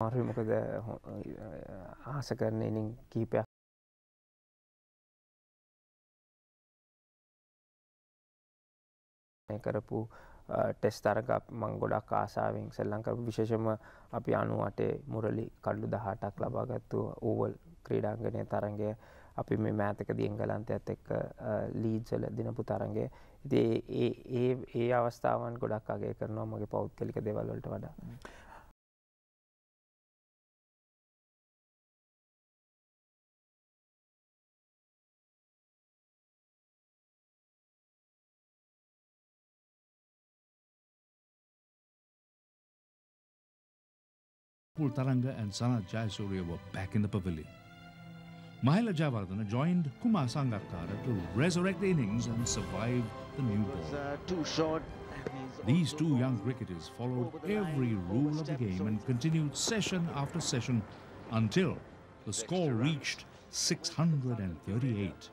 මාරුයි මොකද ආස කරන ඉනින් කීපයක් කරපු ටෙස් තරග මං ගොඩක් ආසාාවෙන් සෙල්ලං කරපු. විශේෂම අපි අනු අටේ මුරලි කල්ලු දහටක් ලබාගත්තු ඕවල් ක්‍රීඩාංගනය තරන්ගේ අපි මේ මෑතක දියංගලන්තයත් එක්ක ලීජ්ජල දිනපු තරන්ගේ ඉති ඒ ඒ අවස්ථාවන් ගොඩක් අගේ කරනවා. මගේ පෞද්ගලික දෙවල්වලට වඩා. Taranga and Sanat Jayasuriya were back in the pavilion. Mahela Jayawardena joined Kumar Sangakkara to resurrect the innings and survive the new ball. Uh, too short. These two young cricketers followed every rule of the game and continued session after session until the score reached 638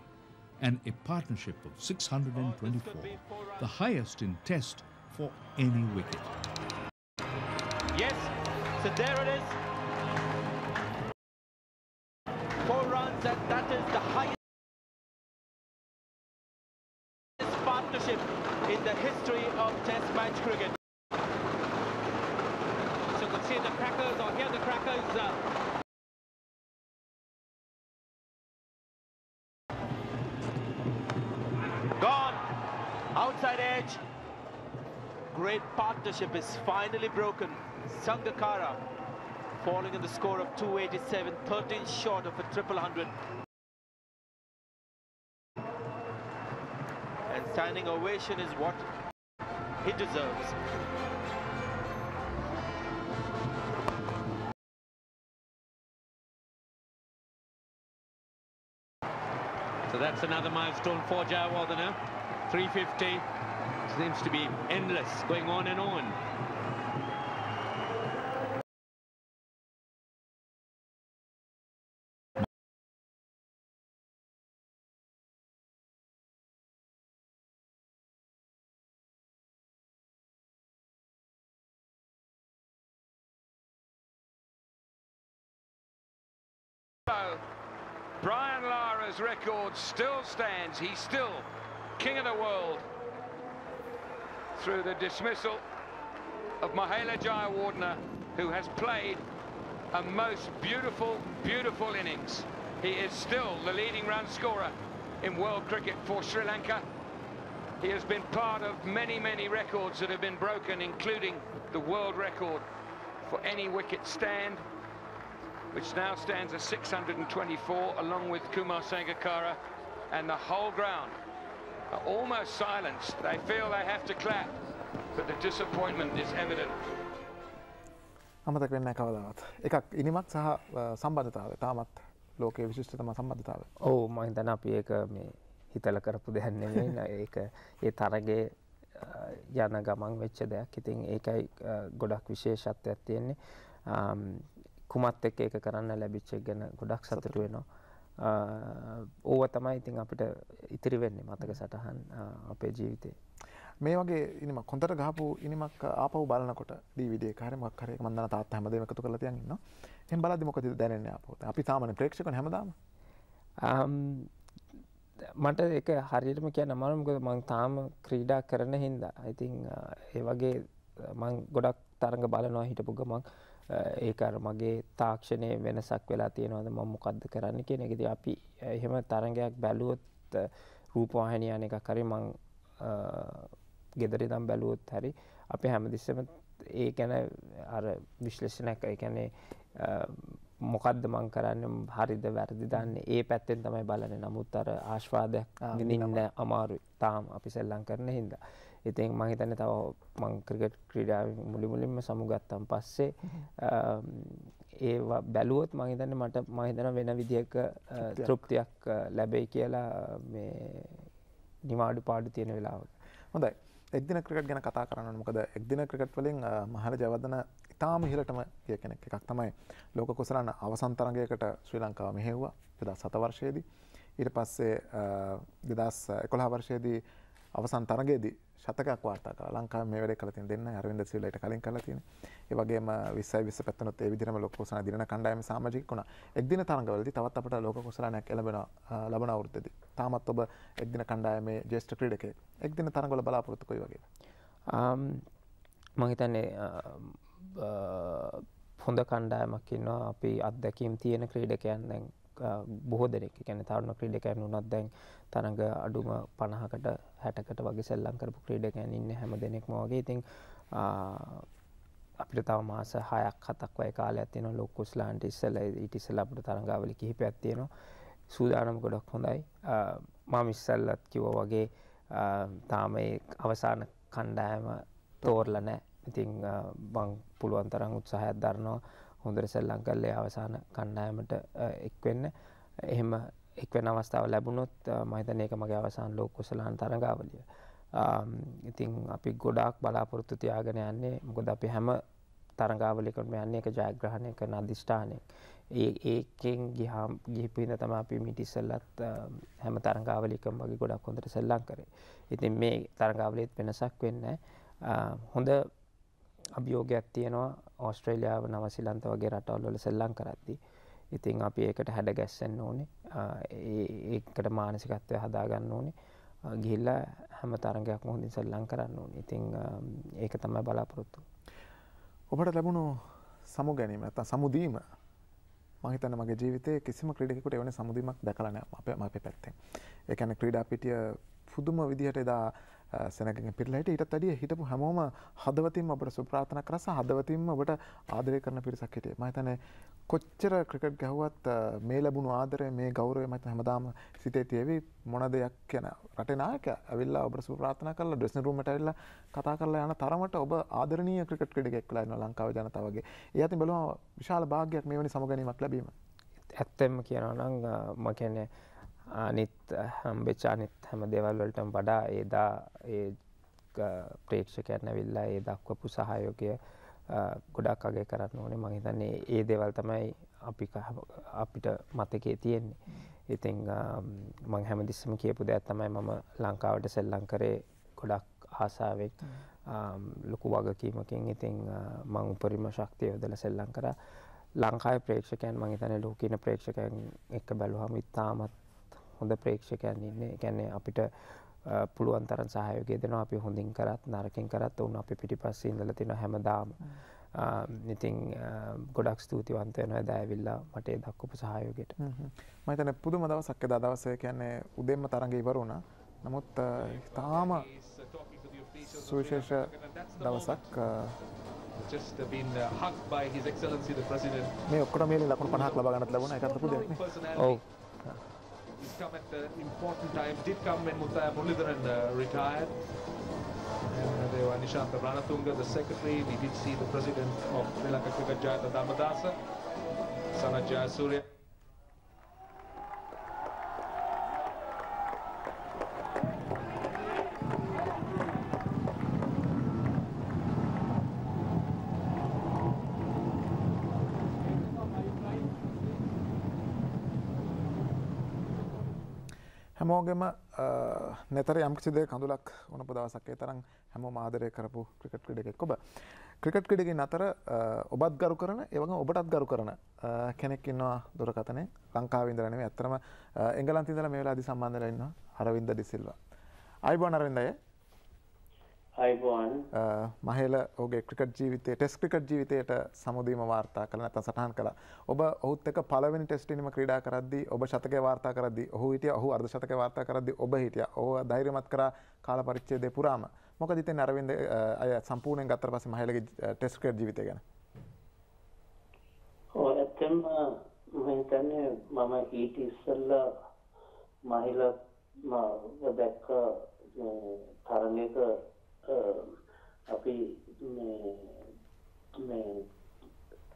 and a partnership of 624, the highest in test for any wicket. Yes, so there it is. Four runs, and that is the highest partnership in the history of Test match cricket. So you can see the crackers, or hear the crackers. Uh, gone, outside edge. Great partnership is finally broken. Sangakkara falling in the score of 287, 13 short of a triple hundred. And standing ovation is what he deserves. So that's another milestone for Jayawardena. 350 seems to be endless, going on and on. Brian Lara's record still stands. He's still king of the world through the dismissal of Mahela Jayawardena, who has played a most beautiful, beautiful innings. He is still the leading run scorer in world cricket for Sri Lanka. He has been part of many, many records that have been broken, including the world record for any wicket stand, which now stands at 624, along with Kumar Sangakkara, and the whole ground are almost silenced. They feel they have to clap, but the disappointment is evident. අමතක වෙන්න කවදාවත් එකක් ඉනිමක් සහ සම්බන්ධතාව තාමත් ලෝකයේ විශිෂ්ටතම සම්බන්ධතාව ඕ මහිතන අපි ඒක මේ හිතල කරපු දෙයන්නෙමයි ඒක ඒ තරගේ යන ගමන් වෙච්ච දෙයක්. ඉතින් ඒකයි ගොඩක් විශේෂත්වයක් තියෙන්නේ කුමත් එක්ක ඒක කරන්න ලැබිච්චක් ගැන ගොඩක් සතුට වෙනවා ඕව තමයි ඉතින් අපිට ඉතිරි වෙන්නේ මතක සටහන් අපේ ජීවිතේ මේ වගේ ඉනිම කොන්තට ගහපු ඉනිමක් ආපහු බලනකොට ඩීවිඩිය කාර්ය මොකක් හරි මම දන්න තාත්තා හැමදේම එකතු කරලා තියන් ඉන්නවා. එහෙන් බලද්දි මොකද දැනෙන්නේ ආපහු? අපි සාමාන්‍ය ප්‍රේක්ෂකයන් හැමදාම මට ඒක හරියටම කියන්න අමාරුයි මොකද මම තාම ක්‍රීඩා කරන හින්දා. ඉතින් ඒ වගේ මම ගොඩක් තරඟ බලනවා හිටපු ගමන් ඒක අර මගේ තාක්ෂණයේ වෙනසක් වෙලා තියෙනවද? මම මොකද්ද කරන්න කියන එක. ඉතින් අපි එහෙම තරඟයක් බැලුවොත් රූපවාහිනිය අන එකක් හරි මම ගෙදර ඉඳන් බැලුවොත් හරි අපි හැමතිස්සෙම ඒ ගැන අර විශ්ලේෂණයක් ඒ කියන්නේ මොකද්ද මං කරන්නේ හරිද වැරදි දන්නේ ඒ පැත්තෙන් තමයි බලන්නේ. නමුත් අර ආශ්වාදයක් විඳින්න අමාරුයි. තාම අපි සෙල්ලම් කරන හින්දා ඉතින් මං හිතන්නේ තව මං ක්‍රිකට් ක්‍රීඩාවෙන් මුලි මුලින්ම සමුගත්තන් පස්සේ ඒ බැලුවොත් මං හිතන්නේ මට මම හිතන වෙන විදිහක තෘප්තියක්. ලැබෙයි කියලා මේ නිවාඩු පාඩු තියෙන වෙලාවක. හොඳයි. එක්දින ක්‍රිකට් ගැන කතා කරන්න මොකද? එක්දින ක්‍රිකට් වලින් මහල ජයවර්ධන ඉතාම ඉහළටම ගිය කෙනෙක් එකක් තමයි ලෝක කුසලන්න අවසන් තරගයකට ශ්‍රී ලංකාව මෙහෙව්වා. දෙදස් සත වර්ෂයේදී. ඊට පස්සේ දෙදස් එකොළහ වර්ෂයේදී අවසන් තරගේදී ශතකයක් වාර්තා කරලා ලංකාවේ මේ වැඩේ කරලා තියෙන දෙන්න අරවින්ද සිල්ලාට කලින් කරලා තියෙන. ඒ වගේම 20යි 20 පැත්තනොත් ඒ විදිහටම ලෝක කුසලාන දිනන කණ්ඩායම සමාජික වුණා. එක්දින තරඟවලදී තවත් අපට ලෝක කුසලානයක් ලැබෙනවා ලබන අවුරුද්දේදී. තාමත් ඔබ එක්දින කණ්ඩායමේ ජ්‍යෙෂ්ඨ ක්‍රීඩකයෙක්. එක්දින තරඟවල බලාපොරොත්තු කොයි වගේද? මම හිතන්නේ හොඳ කණ්ඩායමක් ඉන්නවා අපි අත්දැකීම් තියෙන ක්‍රීඩකයන් දැන් බොහෝ දෙනෙක්. ගැන තරුණ ක්‍රීඩකයන් වුණත් දැන් තරඟ අඩුම පණහකට හැටකට වගේ සෙල්ලං කරපු ක්‍රීඩකයන් ඉන්න හැම දෙනෙක්ම වගේ. ඉතින් අපිට තව මාස හයක් හතක් වය කාලයක් තියෙනවා ලොකුස්ලාන්ට ඉස්සෙල්ලා. ඊට ඉස්සෙල්ලා අපිට තරඟාවලි කිහිපයක් තියෙනවා. සූදානම් ගොඩක් හොඳයි. මම ඉස්සෙල්ලත් කිව්වා වගේ තාම ඒ අවසාන කණ්ඩායම තෝරලා නැහැ. ඉතින් මං පුළුවන් තරම් උත්සාහයක් දරනවා. හොඳට සෙල්ලම් කරලා අවසාන කණ්ඩායමට එක්වෙන්න එහෙම එක්වෙන අවස්ථාව ලැබුණොත් මම හිතන්නේ ඒක මගේ අවසාන ලෝක කුසලාන තරඟාවලිය. ඉතින් අපි ගොඩාක් බලාපොරොත්තු තියාගෙන යන්නේ මොකද අපි හැම තරඟාවලියකටම යන්නේ ඒක ජයග්‍රහණය කරන අධිෂ්ඨානයක්. ඒ ඒකෙන් ගිහාම ගිහිපු හින්දා තමයි අපි මීට ඉස්සෙල්ලත් හැම තරඟාවලියකම වගේ ගොඩක් හොඳට සෙල්ලම් කරේ. ඉතින් මේ තරඟාවලියෙත් වෙනසක් වෙන්නේ හොඳ අභියෝගයක් තියෙනවා ඕස්ට්‍රේලියාව නවසිලන්ත වගේ රටවල් වල සෙල්ලම් කරද්දී. ඉතින් අපි ඒකට හැඩ ගැස්සෙන්න ඕනේ. ඒකට මානසිකත්වය හදාගන්න ඕනේ. ගිහිල්ලා හැම තරගයක්ම හොඳින් සෙල්ලම් කරන්න ඕනේ. ඉතින් ඒක තමයි බලාපොරොත්තු. ඔබට ලැබුණු සමු ගැනීම නැත්නම් සමුදීම මම හිතන්නේ මගේ ජීවිතයේ කිසිම ක්‍රීඩකයෙකුට එවැනි සමුදීමක් දැකලා නැහැ අපේ අපේ පැත්තෙන්. ඒ කියන්නේ ක්‍රීඩා පිටිය පුදුම විදිහට එදා සෙනගෙන් පිරිලට ඊටත් අඩිය හිටපු හැමෝම හදවතින් ඔබට සුප්‍රාථන කරස හදවතින්ම ඔබට ආදරය කරන පිරිසක් හිටියේ මහිතන කොච්චර ක්‍රිකට් ගැහුවත් මේ ලැබුණු ආදරය මේ ගෞරවය මත හැමදාම සිතේ තියවි මොන දෙයක් කියන රටේ නායක ඇවිල්ලා ඔබට සුප්‍රාථන කරලා ඩ්‍රෙසින් රූම් එකට ඇවිල්ලා කතා කරලා යන තරමට ඔබ ආදරණීය ක්‍රිකට් ක්‍රීඩකයෙක් වෙලා ඉන්නවා ලංකාවේ ජනතාවගේ. ඒ අතින් බලුවා විශාල භාග්‍යයක් මේ වෙනි සමුගැනීමක් ලැබීම. ඇත්තෙන්ම කියනවා නම් මම කියන්නේ අනිත් හම්බෙච්ච අනිත් හැම දේවල් වලටම වඩා ඒදා ඒ ප්‍රේක්ෂකයන් ඇවිල්ලා ඒ දක්වපු සහයෝගය ගොඩක් අගය කරන්න ඕනේ මං හිතන්නේ ඒ දේවල් තමයි අපි අපිට මතකේ තියෙන්නේ. ඉතින් මං හැමතිස්සම කියපු දෙයක් තමයි මම ලංකාවට සෙල්ලම් කරේ ගොඩක් ආසාවෙන් ලොකු වගකීමකින් ඉතින් මං උපරිම ශක්තිය යොදලා සෙල්ලම් කරා. ලංකාවේ ප්‍රේක්ෂකයන් මං හිතන්නේ ලෝකීන ප්‍රේක්ෂකයන් එක්ක බැලුවම ඉතාමත් හොඳ ප්‍රේක්ෂකයන් ඉන්නේ. ගැන්නේ අපිට පුළුවන් තරන් සහයෝගය දෙනවා. අපි හොඳින් කරත් නරකින් කරත්. ඔවුන් අපි පිටිපස්සේ ඉඳලා තියෙන හැමදාම. ඉතින් ගොඩක් ස්තුතිවන්ත වෙනවා දැවිල්ලා මට ඒ දක්වපු සහයෝගයට. මම හිතන්නේ පුදුම දවසක් එදා දවසේ. කියන්නේ උදේම තරඟ ඉවර වුණා. නමුත් තාම සුවිශේෂ දවසක් just been uh, hugged by his excellency the president. මේ ඔක්කොට මේ ලකුණු 50ක් ලබා ගන්නත් ලැබුණා. ඒකත් ලොකු දෙයක් නේ ඔව් He's come at an important time. Did come when Mutaya Muralidharan uh, retired. And uh, there were Nishanta Ranatunga, the secretary. We did see the president of Sri Lanka Cricket, Jayata Damadasa, Sanat Jayasuriya. හැමෝගෙම නැතර යම්කිසිද කඳුලක් ඕන පදවසක්ේ තරම් හැම මාදරය කරපු cricket ක්‍රඩෙක් ඔබ. Cricket ක්‍රඩගෙන් අතර ඔබත් ගරු කරන ඒවග ඔබටත් ගරු කරන කෙනෙක් ඉන්නවා දුරකතනේ ලංකාවින්දරනව ඇත්තරම එංගලන්තිදල මේ වෙලා අධි සම්බන්ධරන්න හරවින්ද ඩිසිල්වා අයිබෝන අරවින්දය. අයිබෝන් මහේල ඕගේ ක්‍රිකට් ජීවිතය ටෙස් ක්‍රිකට් ජීවිතයට සමුදීම වාර්තා කළ නැත සටහන් කළ. ඔබ ඔහුත් එක පලවෙනි ටෙස්ටිනීම ක්‍රඩා කරද්දි ඔබ ශතක වාර්තා කරදදි ඔහු හිටිය ඔහු අර්ධ ශතක වාර්තා කරදදි ඔබ හිටිය. ඕ ධෛරමත් කර කාල පරිච්චේදය පුරාම. මොක දිත නරවින්ද අය සම්පූර්ණයෙන් ගත්තර පස මහලගේ ටෙස්කට් ජීවිතය ගැන. ඇත්තම මහිතන්නේ මම ඊට ඉස්සල්ල මහිල දැක්ක තරණයක අපි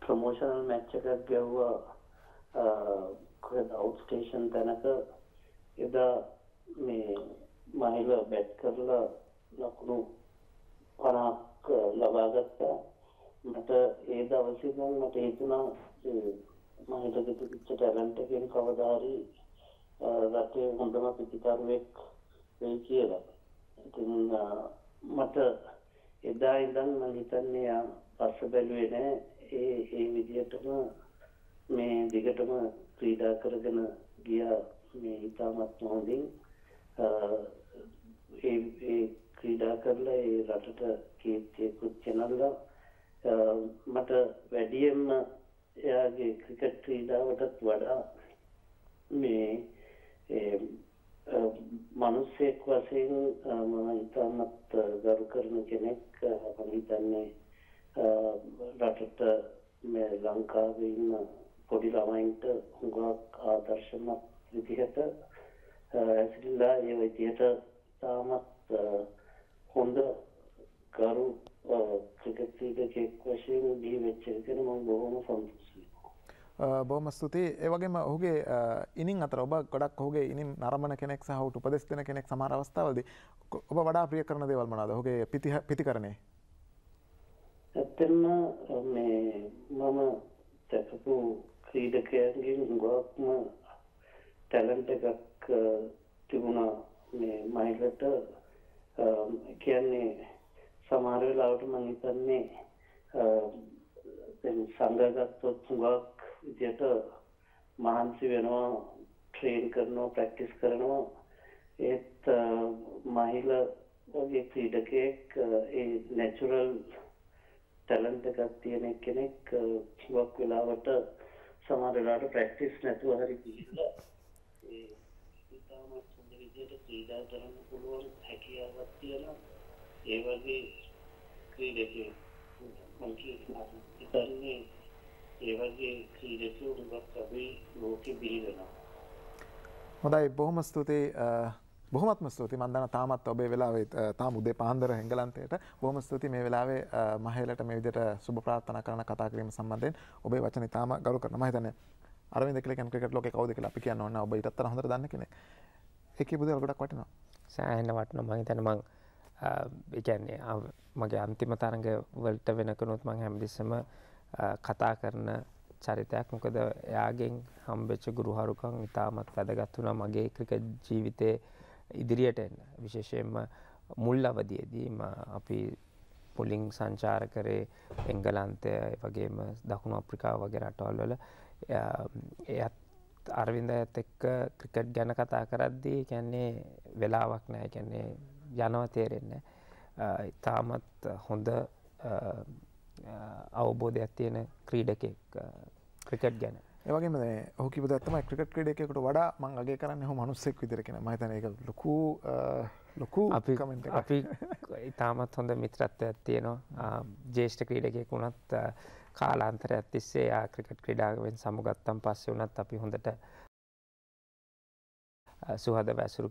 ප්‍රමෝෂනල් මැච්ච එකක් ගැව්වා අවුට්ස්ටේෂන් තැනක. එදා මේ මහිල බැට් කරලා ලකුණු පනක් ලබාගත්තා මට ඒ දවසිදන් මට හිතුණා මහිලක තිබිච්ච ටැලන්ට් එකෙන් කවදාහරි රටේ හොඳම පිටිකරුවෙක් වෙයි කියලා. ඉතින් මට එදා ඉඳන් මම හිතන්නේ යා පස්ස බැලුවේ නෑ. ඒ ඒ විදිහටම මේ දිගටම ක්‍රීඩා කරගෙන ගියා මේ ඉතාමත් හොඳින්. ඒ ඒ ක්‍රීඩා කරලා ඒ රටට කීර්තියකුත් ගෙනල්ලා. මට වැඩියෙන්ම එයාගේ ක්‍රිකට් ක්‍රීඩාවටත් වඩා මේ මනුස්සයෙක් වශයෙන් මම ඉතාමත් ගරු කරන කෙනෙක් මම හිතන්නේ රටට මේ ලංකාවේ ඉන්න පොඩි ළමයින්ට හුඟක් ආදර්ශමත් විදිහට ඇසිරිලා ඒ විදිහට තාමත් හොඳ ගරු ක්‍රිකට් ක්‍රීඩකෙක් වශයෙන් දී වෙච්ච එක ගැන මම බොහොම සතුටුයි. බොහොම ස්තුතියි. ඒ වගේම ඔහුගේ ඉනින් අතර ඔබ ගොඩක් ඔහුගේ ඉනින් නරඹන කෙනෙක් සහ ඔහුට උපදෙස් දෙන කෙනෙක් සමහර අවස්ථාවලදී ඔබ වඩා ප්‍රිය කරන දේවල් මොනවාද? ඔහුගේ පිතිකරණේ. ඇත්තෙන්ම මේ මම දැකපු ක්‍රීඩකයන්ගෙන් ගොඩක්ම ටැලන්ට් එකක් තිබුණා මේ මයිලට කියන්නේ සමහර වෙලාවට මම හිතන්නේ දැන් සංගතත් හුඟක් විදියට මහන්සි වෙනවා ට්‍රේන් කරනවා ප්‍රැක්ටිස් කරනවා. ඒත් මහිල වගේ ක්‍රීඩකයෙක් ඒ නැචරල් ටැලන්ට් එකක් තියෙන කෙනෙක් හුඟක් වෙලාවට සමහර වෙලාවට ප්‍රැක්ටිස් නැතුව හරි ගිහිල්ලා ඒ ඉතාමත් හොඳ විදියට ක්‍රීඩා කරන්න පුළුවන් හැකියාවක් තියෙන ඒ වගේ ක්‍රීඩකයෙක් මම හිතන්නේ ඒ වගේ ක්‍රීඩකයෝ හුඟක් අපේ ලෝකෙ බිහි වෙනවා. හොඳයි බොහොම ස්තුතියි. බොහොමත්ම ස්තුති මන්දන තාමත් ඔබේ වෙලාවේ තාම උදේ පාන්දර හැංගලන්තයට. බොහොම ස්තුති මේ වෙලාවේ මහේලට මේ විදිහට සුබ ප්‍රාර්ථනා කරන කතා කිරීම සම්බන්ධයෙන් ඔබේ වචන ඉතාම ගරු කරනවා. මම හිතන්නේ අරවින්ද කියලා කියන ක්‍රිකට් ලෝකේ කවුද කියලා අපි කියන්න ඕන. ඔබ ඊටත් හොඳට දන්න ඒ කියපු දේවල් ගොඩක් වටිනවා. සෑහෙන වටිනවා. මම හිතන්නේ මම ඒ කියන්නේ මගේ අන්තිම තරඟ වලට වෙනකනොත් මම හැමදෙස්සම කතා කරන චරිතයක්. මොකද එයාගෙන් හම්බෙච්ච ගුරුහරුකම් ඉතාමත් වැදගත් වුණා. මගේ ක්‍රිකට් ජීවිතේ ඉදිරියට එන්න. විශේෂයෙන්ම මුල් අවදියේදී අපි පුලිං සංචාර කරේ එංගලන්තය වගේම දකුණු අප්‍රිකාව වගේ රටවල් වල එයත් අරවින්ද ඇත් එක්ක ක්‍රිකට් ගැන කතා කරද්දී කියන්නේ වෙලාවක් නෑ කියන්නේ යනව තේරෙන්නේ ඉතාමත් හොඳ අවබෝධයක් තියෙන ක්‍රීඩකෙක් ක්‍රිකට් ගැන. ඒවගේම ඔහු කිව දත්තම ක්‍රිකට් ක්‍රඩකෙකට වඩා මං අගේ කරන්න හො මනුස්සෙක් විදිරකෙන මහිතන එක ලොකු ලොකු අපි අපි ඉතාමත් හොඳ මිත්‍රත්වයක් තියෙනවා. ජේෂ්ඨ ක්‍රීඩකෙක් වුණත් කාලාන්තරයක් තිස්සේ යා ක්‍රිකට් ක්‍රඩාවෙන් සමුගත්තම් පස්සේ වනත් අපි හොඳට සුහද වැසුරු